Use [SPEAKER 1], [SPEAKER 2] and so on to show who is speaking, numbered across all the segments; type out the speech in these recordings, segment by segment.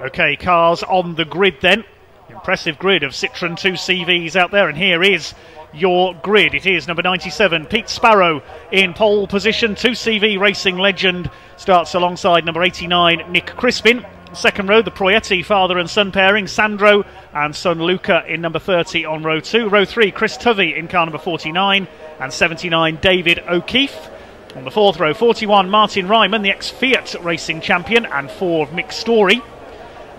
[SPEAKER 1] Okay, cars on the grid then. Impressive grid of Citroen 2 CVs out there, and here is your grid. It is number 97, Pete Sparrow in pole position. 2CV racing legend starts alongside number 89, Nick Crispin. Second row, the Proietti father and son pairing, Sandro and son Luca in number 30 on row 2. Row 3, Chris Tovey in car number 49 and 79, David O'Keefe. On the fourth row, 41, Martin Ryman, the ex Fiat racing champion, and four of Mick Story.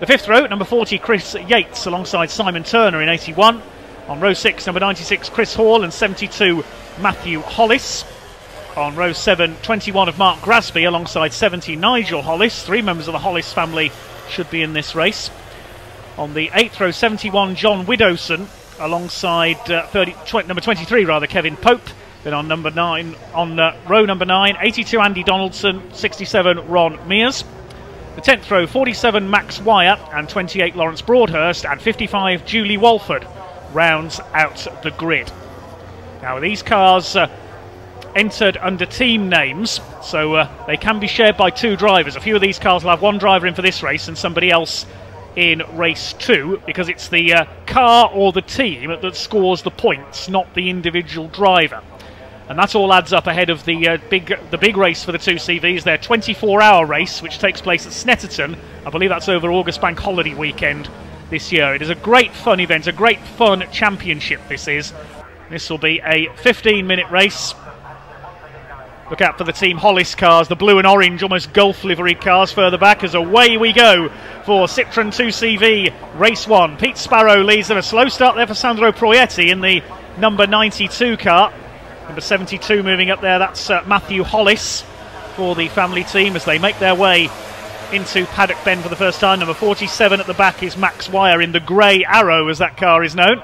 [SPEAKER 1] The fifth row, number 40, Chris Yates, alongside Simon Turner in 81. On row 6, number 96, Chris Hall, and 72, Matthew Hollis. On row 7, 21 of Mark Grasby, alongside 70, Nigel Hollis. Three members of the Hollis family should be in this race. On the 8th row, 71, John Widowson, alongside uh, 30, tw- number 23, rather, Kevin Pope. Then on number 9, on uh, row number 9, 82, Andy Donaldson, 67, Ron Mears. The 10th row, 47 Max Wyatt and 28 Lawrence Broadhurst and 55 Julie Walford rounds out the grid. Now, these cars uh, entered under team names, so uh, they can be shared by two drivers. A few of these cars will have one driver in for this race and somebody else in race two because it's the uh, car or the team that scores the points, not the individual driver and that all adds up ahead of the uh, big the big race for the two CVs. Their 24-hour race, which takes place at Snetterton. I believe that's over August Bank Holiday weekend this year. It is a great fun event, a great fun championship. This is. This will be a 15-minute race. Look out for the Team Hollis cars, the blue and orange, almost Gulf livery cars further back as away we go for Citroen 2CV Race 1. Pete Sparrow leads them. A slow start there for Sandro Proietti in the number 92 car. Number 72 moving up there, that's uh, Matthew Hollis for the family team as they make their way into Paddock Bend for the first time. Number 47 at the back is Max Wyatt in the grey arrow, as that car is known.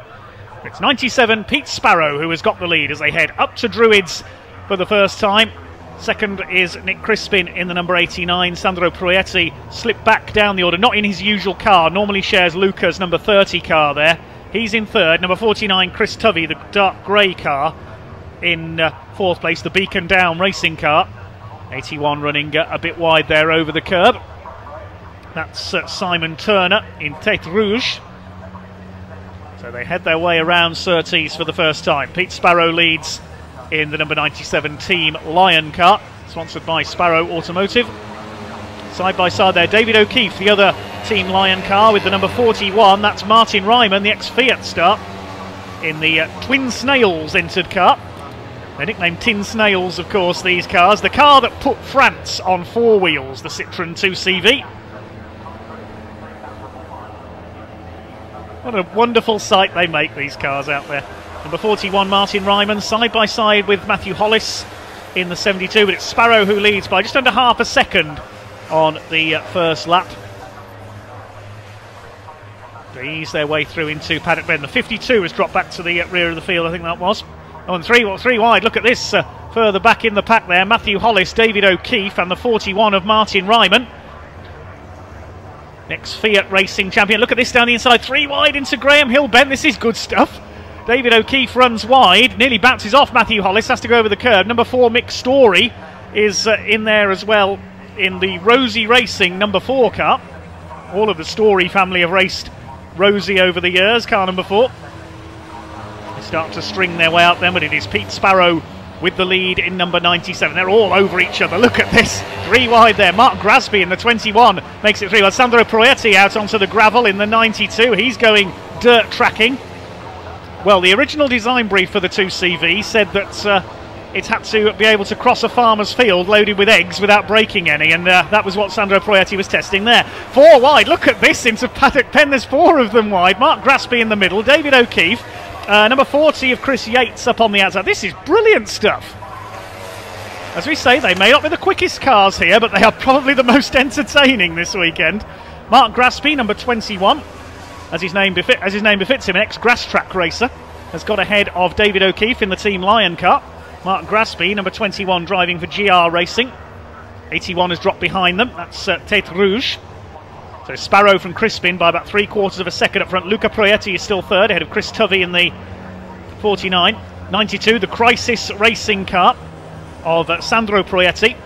[SPEAKER 1] It's 97 Pete Sparrow who has got the lead as they head up to Druids for the first time. Second is Nick Crispin in the number 89. Sandro Proietti slipped back down the order, not in his usual car. Normally shares Luca's number 30 car there. He's in third. Number 49, Chris Tovey, the dark grey car in uh, fourth place, the Beacon Down racing car. 81 running uh, a bit wide there over the curb. That's uh, Simon Turner in Tête Rouge. So they head their way around Surtees for the first time. Pete Sparrow leads in the number 97 Team Lion car, sponsored by Sparrow Automotive. Side by side there, David O'Keefe, the other Team Lion car with the number 41. That's Martin Ryman, the ex Fiat star, in the uh, Twin Snails entered car. They're nicknamed Tin Snails, of course, these cars. The car that put France on four wheels, the Citroen 2CV. What a wonderful sight they make, these cars out there. Number 41, Martin Ryman, side by side with Matthew Hollis in the 72, but it's Sparrow who leads by just under half a second on the uh, first lap. They ease their way through into Paddock Bend. The 52 has dropped back to the uh, rear of the field, I think that was. On three, well, three wide. Look at this uh, further back in the pack there. Matthew Hollis, David O'Keefe, and the 41 of Martin Ryman. Next Fiat Racing champion. Look at this down the inside. Three wide into Graham Hill Bend. This is good stuff. David O'Keefe runs wide, nearly bounces off Matthew Hollis, has to go over the curb. Number four, Mick Story, is uh, in there as well in the Rosie Racing number four car. All of the Story family have raced Rosie over the years, car number four start to string their way out then, but it is Pete Sparrow with the lead in number 97. They're all over each other. Look at this. Three wide there. Mark Grasby in the 21 makes it three wide. Sandro Proietti out onto the gravel in the 92. He's going dirt tracking. Well, the original design brief for the 2CV said that uh, it had to be able to cross a farmer's field loaded with eggs without breaking any, and uh, that was what Sandro Proietti was testing there. Four wide. Look at this into Paddock Bend. There's four of them wide. Mark Grasby in the middle. David O'Keefe. Uh, number 40 of Chris Yates up on the outside. This is brilliant stuff. As we say, they may not be the quickest cars here, but they are probably the most entertaining this weekend. Mark Grasby, number 21, as his name, as his name befits him, an ex-grass track racer, has got ahead of David O'Keefe in the Team Lion car. Mark Grasby, number 21, driving for GR Racing. 81 has dropped behind them. That's uh, Tête Rouge. So Sparrow from Crispin by about three quarters of a second up front. Luca Proietti is still third, ahead of Chris Tovey in the 49. 92, the Crisis racing car of uh, Sandro Proietti.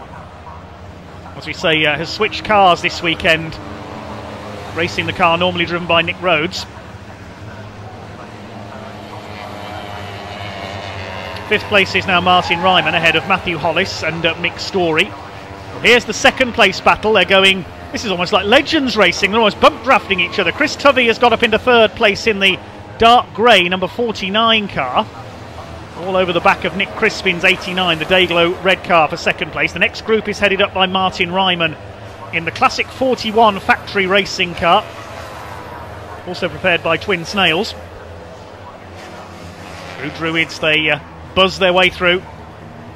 [SPEAKER 1] As we say, uh, has switched cars this weekend. racing the car normally driven by Nick Rhodes. Fifth place is now Martin Ryman ahead of Matthew Hollis and uh, Mick Story. Here's the second place battle. They're going, this is almost like legends racing. They're almost bump drafting each other. Chris Tovey has got up into third place in the dark grey number 49 car. All over the back of Nick Crispin's 89, the Dayglow red car for second place. The next group is headed up by Martin Ryman in the classic 41 factory racing car. Also prepared by Twin Snails. Through Druids, they uh, buzz their way through.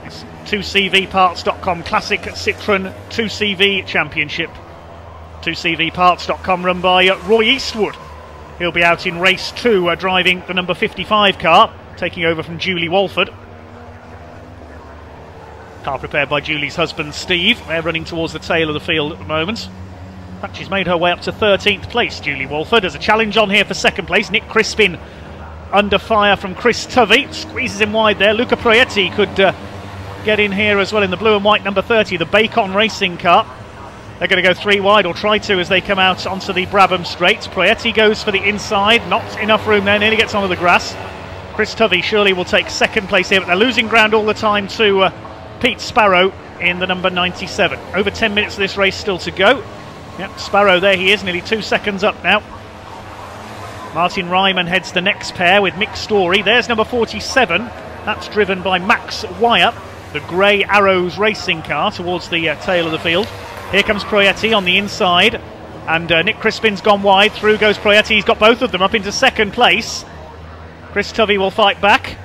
[SPEAKER 1] It's 2CVparts.com Classic Citroen 2CV Championship. 2CVparts.com run by Roy Eastwood. He'll be out in race two, uh, driving the number 55 car, taking over from Julie Walford. Car prepared by Julie's husband Steve. They're running towards the tail of the field at the moment. In fact, she's made her way up to 13th place, Julie Walford. There's a challenge on here for second place. Nick Crispin under fire from Chris Tovey. Squeezes him wide there. Luca Proietti could uh, get in here as well in the blue and white number 30, the Bacon Racing car. They're going to go three wide, or try to as they come out onto the Brabham Straight. Proietti goes for the inside, not enough room there, nearly gets onto the grass. Chris Tovey surely will take second place here, but they're losing ground all the time to uh, Pete Sparrow in the number 97. Over 10 minutes of this race still to go. Yep, Sparrow there he is, nearly two seconds up now. Martin Ryman heads the next pair with Mick Story. There's number 47. That's driven by Max Wyatt, the Grey Arrows racing car towards the uh, tail of the field. Here comes Proietti on the inside. And uh, Nick Crispin's gone wide. Through goes Proietti. He's got both of them up into second place. Chris Tovey will fight back.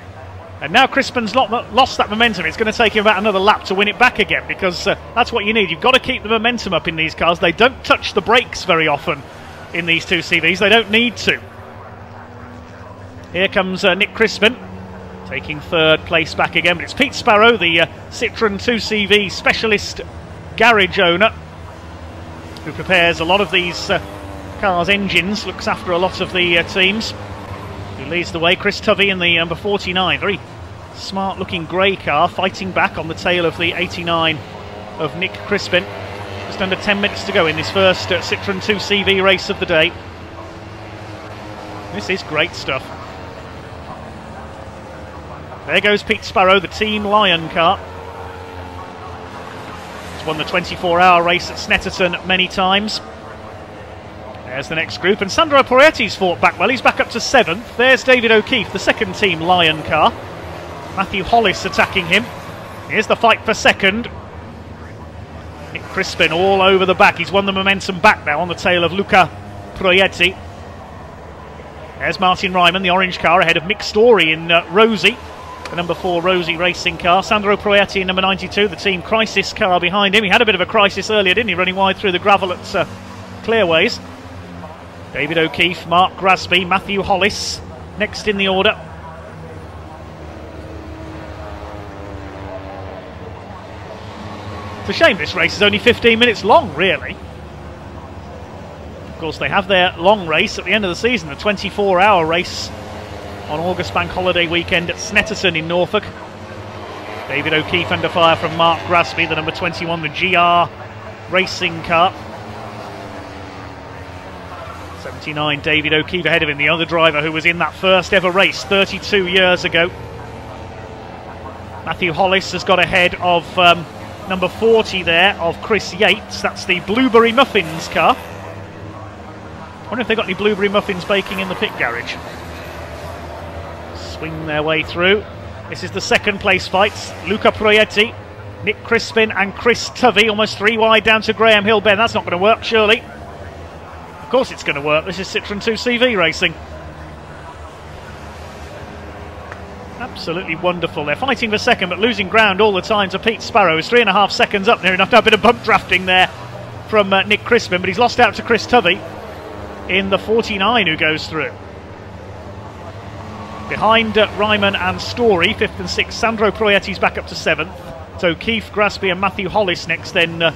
[SPEAKER 1] And now Crispin's lost that momentum. It's going to take him about another lap to win it back again because uh, that's what you need. You've got to keep the momentum up in these cars. They don't touch the brakes very often in these two CVs. They don't need to. Here comes uh, Nick Crispin taking third place back again. But it's Pete Sparrow, the uh, Citroen 2CV specialist garage owner, who prepares a lot of these uh, cars' engines, looks after a lot of the uh, teams. Who leads the way? Chris Tovey in the number 49. Very smart looking grey car, fighting back on the tail of the 89 of Nick Crispin. Just under 10 minutes to go in this first uh, Citroen 2CV race of the day. This is great stuff. There goes Pete Sparrow, the Team Lion car. Won the 24 hour race at Snetterton many times. There's the next group, and Sandro Proietti's fought back well. He's back up to seventh. There's David O'Keefe, the second Team Lion car. Matthew Hollis attacking him. Here's the fight for second. Nick Crispin all over the back. He's won the momentum back now on the tail of Luca Proietti. There's Martin Ryman, the orange car, ahead of Mick Story in uh, Rosie the number four Rosie racing car. Sandro Proietti in number 92, the team crisis car behind him. He had a bit of a crisis earlier, didn't he? Running wide through the gravel at uh, Clearways. David O'Keefe, Mark Grasby, Matthew Hollis next in the order. It's a shame this race is only 15 minutes long, really. Of course, they have their long race at the end of the season, the 24 hour race on August Bank Holiday weekend at Snetterton in Norfolk. David O'Keefe under fire from Mark Grasby, the number 21, the GR racing car. 79, David O'Keefe ahead of him, the other driver who was in that first ever race 32 years ago. Matthew Hollis has got ahead of um, number 40 there of Chris Yates. That's the Blueberry Muffins car. I wonder if they've got any blueberry muffins baking in the pit garage swing their way through. This is the second place fights. Luca Proietti, Nick Crispin, and Chris Tovey, almost three wide down to Graham Hill. Bend, that's not going to work, surely. Of course it's going to work. This is Citroen 2 CV racing. Absolutely wonderful. They're fighting for second, but losing ground all the time to Pete Sparrow. He's three and a half seconds up near enough. Now a bit of bump drafting there from uh, Nick Crispin, but he's lost out to Chris Tovey in the 49 who goes through. Behind uh, Ryman and Story, fifth and sixth. Sandro Proietti's back up to seventh. So Keith Grasby and Matthew Hollis next. Then uh,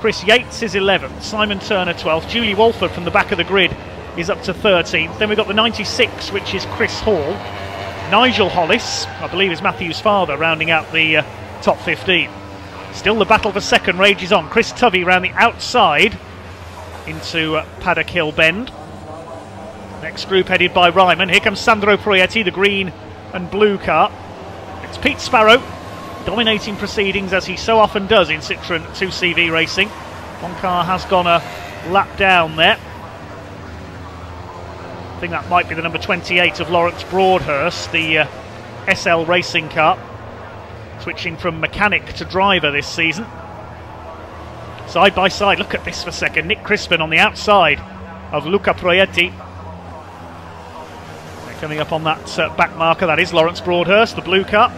[SPEAKER 1] Chris Yates is 11th. Simon Turner 12th. Julie Walford from the back of the grid is up to 13th. Then we've got the 96, which is Chris Hall. Nigel Hollis, I believe is Matthew's father, rounding out the uh, top 15. Still the battle for second rages on. Chris Tovey round the outside into uh, Paddock Hill Bend. Next group headed by Ryman. Here comes Sandro Proietti, the green and blue car. It's Pete Sparrow dominating proceedings as he so often does in Citroen 2CV racing. One car has gone a lap down there. I think that might be the number 28 of Lawrence Broadhurst, the uh, SL racing car, switching from mechanic to driver this season. Side by side, look at this for a second. Nick Crispin on the outside of Luca Proietti. Coming up on that uh, back marker, that is Lawrence Broadhurst, the blue car.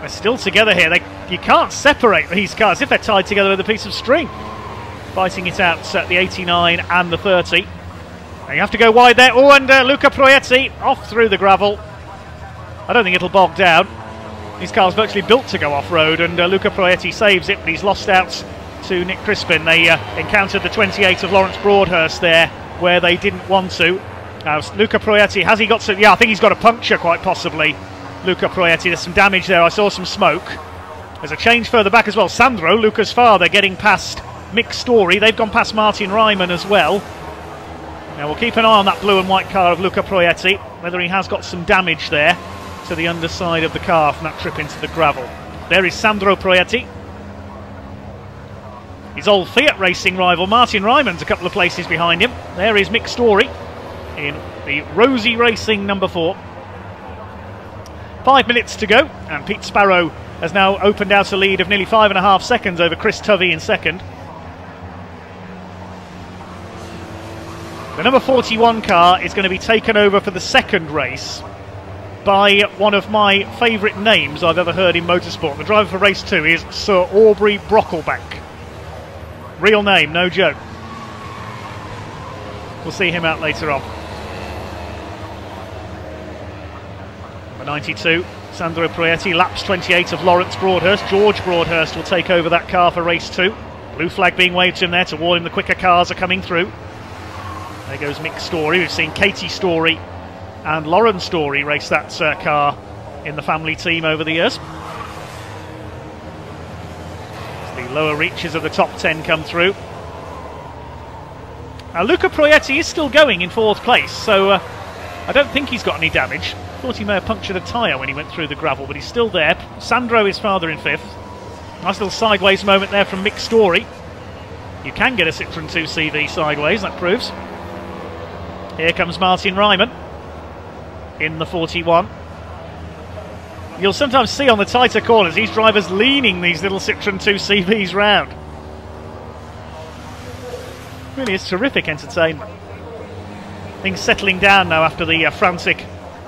[SPEAKER 1] They're still together here. They, you can't separate these cars if they're tied together with a piece of string. Fighting it out at the 89 and the 30. you have to go wide there. Oh, and uh, Luca Proietti off through the gravel. I don't think it'll bog down. These cars virtually built to go off-road, and uh, Luca Proietti saves it, but he's lost out to Nick Crispin. They uh, encountered the 28 of Lawrence Broadhurst there, where they didn't want to. Uh, now, Luca Proietti, has he got to... Yeah, I think he's got a puncture, quite possibly. Luca Proietti. There's some damage there. I saw some smoke. There's a change further back as well. Sandro, Luca's father, getting past Mick Story. They've gone past Martin Ryman as well. Now we'll keep an eye on that blue and white car of Luca Proietti, whether he has got some damage there to the underside of the car from that trip into the gravel. There is Sandro Proietti. His old Fiat racing rival Martin Ryman's a couple of places behind him. There is Mick Story in the Rosie Racing number four. Five minutes to go, and Pete Sparrow has now opened out a lead of nearly five and a half seconds over Chris Tovey in second. The number 41 car is going to be taken over for the second race by one of my favourite names I've ever heard in motorsport. The driver for race two is Sir Aubrey Brocklebank. Real name, no joke. We'll see him out later on. Number 92, Sandro Proietti, laps 28 of Lawrence Broadhurst. George Broadhurst will take over that car for race two. Blue flag being waved to him there to warn him the quicker cars are coming through. There goes Mick Story. We've seen Katie Story and Lauren Story race that uh, car in the family team over the years. As the lower reaches of the top 10 come through. Now, Luca Proietti is still going in fourth place, so uh, I don't think he's got any damage. Thought he may have punctured a tyre when he went through the gravel, but he's still there. Sandro is father in fifth. Nice little sideways moment there from Mick Story. You can get a Citroen 2 CV sideways, that proves. Here comes Martin Ryman in the 41. You'll sometimes see on the tighter corners these drivers leaning these little Citroen 2 CVs round. Really is terrific entertainment. Things settling down now after the uh, frantic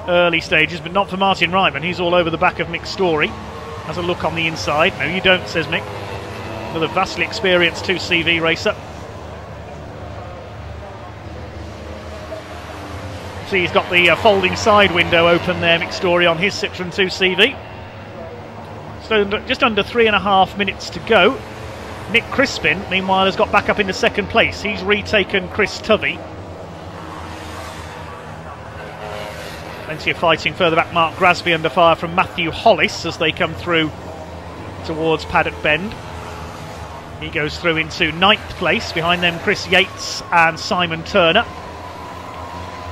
[SPEAKER 1] early stages, but not for Martin Ryman. He's all over the back of Mick Story. Has a look on the inside. No, you don't, says Mick. Another vastly experienced 2CV racer. See, he's got the uh, folding side window open there, Mick Story, on his Citroen 2CV. So just under three and a half minutes to go. Nick Crispin, meanwhile, has got back up into second place. He's retaken Chris Tovey. Plenty of fighting further back. Mark Grasby under fire from Matthew Hollis as they come through towards Paddock Bend. He goes through into ninth place. Behind them, Chris Yates and Simon Turner.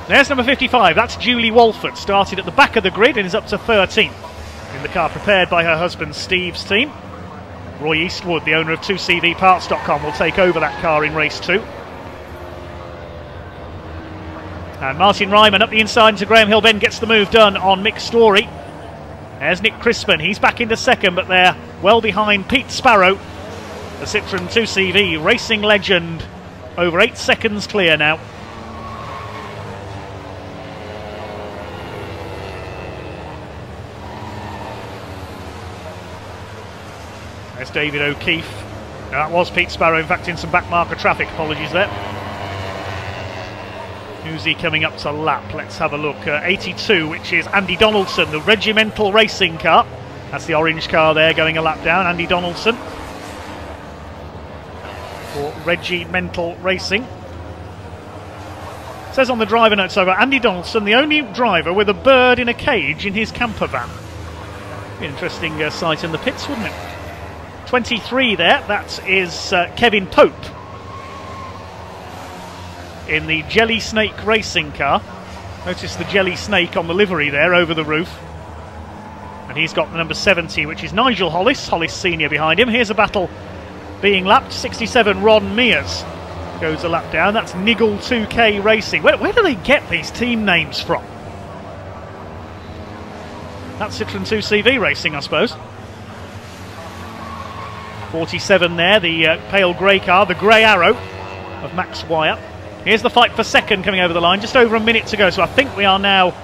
[SPEAKER 1] There's number 55. That's Julie Walford. Started at the back of the grid and is up to 13th in the car prepared by her husband Steve's team. Roy Eastwood, the owner of 2CVparts.com, will take over that car in race two. And Martin Ryman up the inside into Graham Hill Bend gets the move done on Mick Story. There's Nick Crispin. He's back into second, but they're well behind Pete Sparrow. The Citroen 2CV racing legend. Over eight seconds clear now. There's David O'Keefe. That was Pete Sparrow, in fact, in some back marker traffic. Apologies there. Who's he coming up to lap? Let's have a look. Uh, 82, which is Andy Donaldson, the regimental racing car. That's the orange car there going a lap down. Andy Donaldson for Regimental Racing. Says on the driver notes over Andy Donaldson, the only driver with a bird in a cage in his camper van. Interesting uh, sight in the pits, wouldn't it? 23 there, that is uh, Kevin Pope in the Jelly Snake racing car. Notice the Jelly Snake on the livery there over the roof. And he's got the number 70, which is Nigel Hollis, Hollis Senior behind him. Here's a battle being lapped. 67 Ron Mears goes a lap down. That's Niggle 2K Racing. Where, where do they get these team names from? That's Citroen 2CV Racing, I suppose. 47 there, the uh, pale grey car, the grey arrow of Max Wyatt. Here's the fight for second coming over the line, just over a minute to go, so I think we are now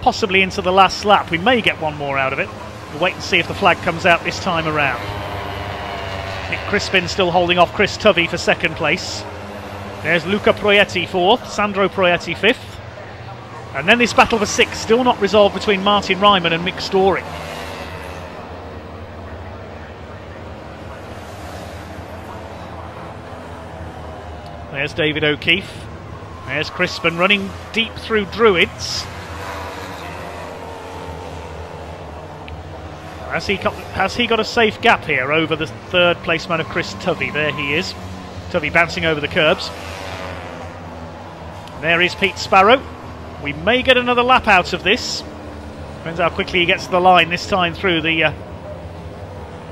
[SPEAKER 1] possibly into the last lap. We may get one more out of it. We'll wait and see if the flag comes out this time around. Nick Crispin still holding off Chris Tovey for second place. There's Luca Proietti fourth, Sandro Proietti fifth. And then this battle for sixth, still not resolved between Martin Ryman and Mick Story. There's David O'Keefe. There's Crispin running deep through Druids. Has he, got, has he got a safe gap here over the third placeman of Chris Tovey? There he is. Tovey bouncing over the curbs. There is Pete Sparrow. We may get another lap out of this. Depends how quickly he gets to the line this time through the uh,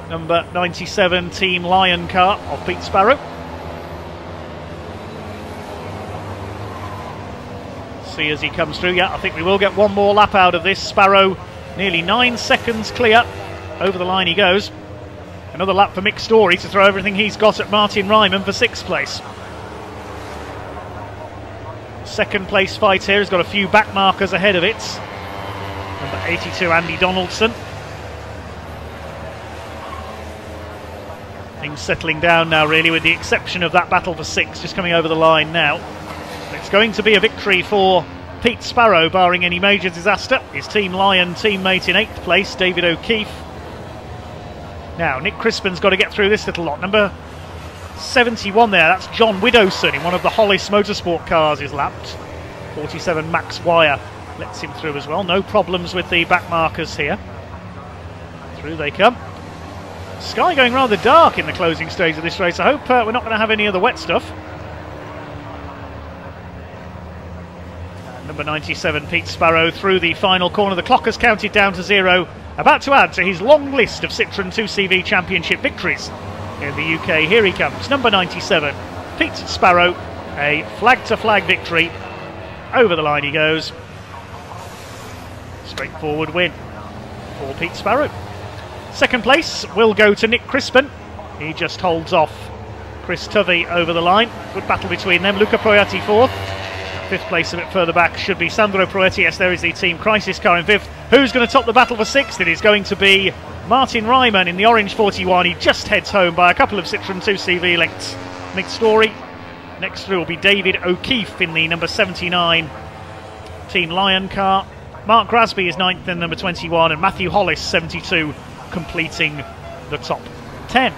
[SPEAKER 1] number 97 Team Lion car of Pete Sparrow. See as he comes through. Yeah, I think we will get one more lap out of this. Sparrow nearly nine seconds clear. Over the line he goes. Another lap for Mick Story to throw everything he's got at Martin Ryman for sixth place. Second place fight here He's got a few back markers ahead of it. Number 82, Andy Donaldson. Things settling down now, really, with the exception of that battle for six just coming over the line now. It's going to be a victory for Pete Sparrow, barring any major disaster. His Team Lion teammate in eighth place, David O'Keefe. Now, Nick Crispin's got to get through this little lot. Number 71 there, that's John Widowson in one of the Hollis Motorsport cars is lapped. 47 Max Wyatt lets him through as well. No problems with the back markers here. Through they come. Sky going rather dark in the closing stage of this race. I hope uh, we're not going to have any of the wet stuff. Number 97, Pete Sparrow, through the final corner. The clock has counted down to zero. About to add to his long list of Citroen 2CV Championship victories in the UK. Here he comes, number 97, Pete Sparrow. A flag to flag victory. Over the line he goes. Straightforward win for Pete Sparrow. Second place will go to Nick Crispin. He just holds off Chris Tovey over the line. Good battle between them. Luca Proietti fourth. Fifth place a bit further back should be Sandro Proietti. Yes, there is the Team Crisis car in fifth. Who's going to top the battle for sixth? It is going to be Martin Ryman in the orange 41. He just heads home by a couple of Citroen 2 CV lengths. Mick Story. Next through will be David O'Keefe in the number 79 Team Lion car. Mark Grasby is ninth in number 21, and Matthew Hollis, 72, completing the top 10.